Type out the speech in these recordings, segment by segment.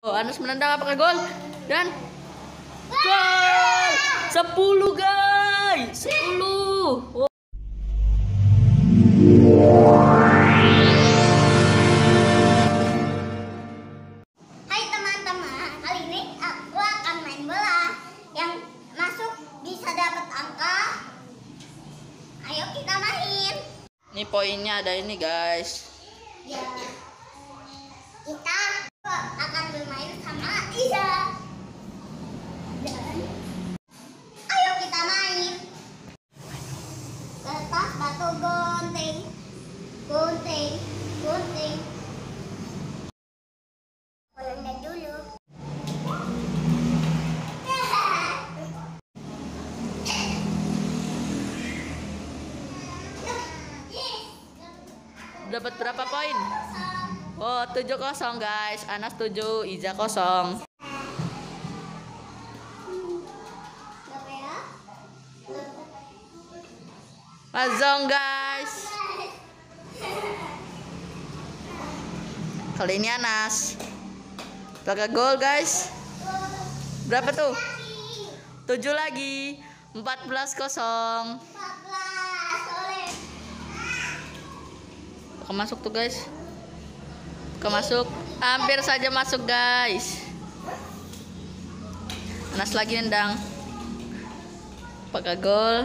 Oh, Anas menendang apakah gol? Dan gol! 10 guys. 10. Oh. Hai teman-teman, kali ini aku akan main bola. Yang masuk bisa dapat angka. Ayo kita main. Ini poinnya ada ini guys. Ya. Kita Dan ayo kita main. Batu gunting. Gunting, gunting. Dapat berapa poin? Oh, 7 kosong guys. Anas 7, Iza kosong. Mazong guys. Kali ini Anas. Pakai gol guys. Berapa tuh? 7 lagi. 14 kosong. 14 oleh Apakah masuk tuh guys? Apakah masuk? Hampir saja masuk guys. Anas lagi nendang. Apakah gol?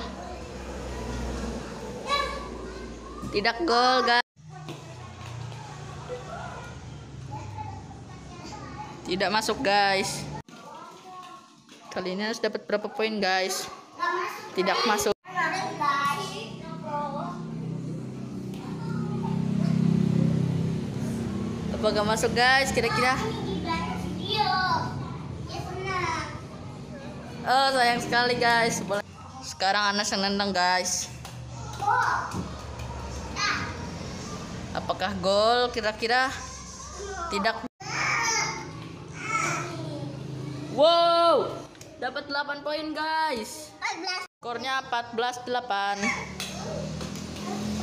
Tidak gol guys. Tidak masuk guys. Kali ini harus dapat berapa poin guys? Gak. Tidak masuk. guys. Apakah masuk guys? Kira-kira? Oh sayang sekali guys. Sekarang Anas yang nendang guys. Apakah gol kira-kira? Tidak. Wow, dapat 8 poin guys. 14. Skornya 14-8.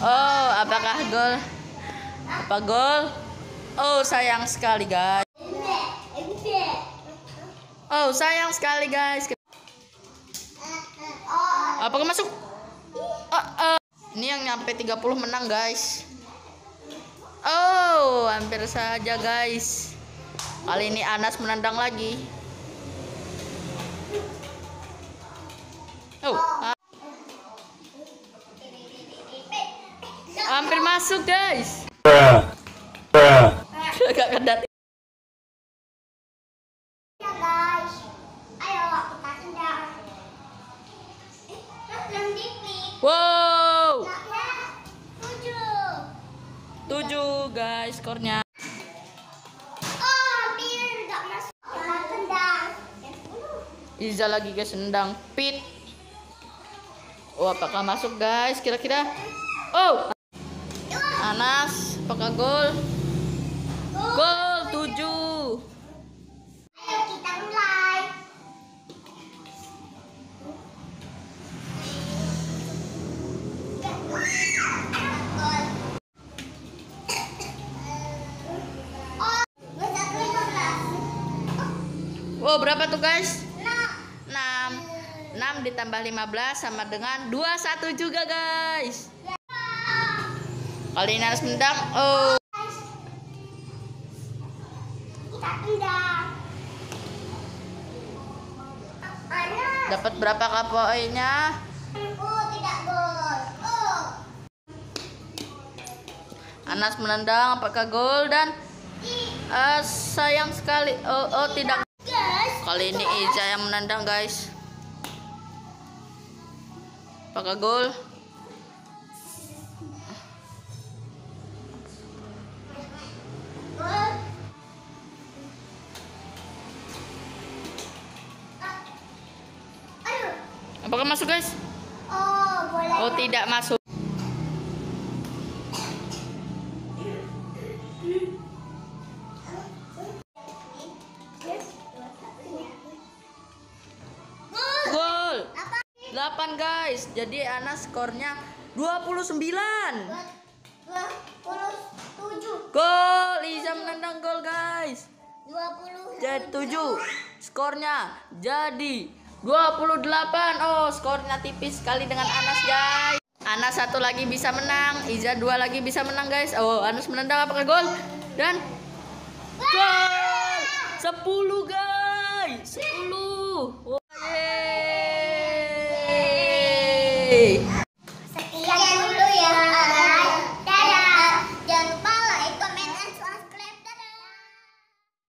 Oh, apakah gol? Apa gol? Oh, sayang sekali guys. Oh, sayang sekali guys. Apakah masuk? Oh, oh. Ini yang nyampe 30 menang guys. Oh, hampir saja guys. Kali ini Anas menendang lagi. Oh, ha- hampir masuk guys. Gak kedat. Ya guys. Ayo kita tendang. Eh, tendang dikit. Wow, Ya. Tujuh. 7 guys skornya. Oh. Iza lagi guys nendang pit. Oh, apakah masuk guys? Kira-kira. Oh, Anas, apakah gol? Gol 7. 10 berapa tuh guys? 6 6 6 ditambah 15 sama dengan 21 juga guys. Kali ini harus mendang oh. Dapat berapa kapoinya? Anas menendang apakah gol? Dan uh, sayang sekali. Oh, oh tidak. Kali ini Iza yang menendang guys. Apakah gol? Ah. Apakah masuk guys? Oh, bola. Oh tidak masuk. 8 guys. Jadi Anas skornya 29. Dua puluh tujuh. Gol, Iza menendang gol guys. 20 jadi 7 skornya jadi 28 oh skornya tipis sekali dengan Anas guys. Anas satu lagi bisa menang. Iza dua lagi bisa menang guys. Oh Anas menendang apakah gol? Dan gol! 10 guys Hey.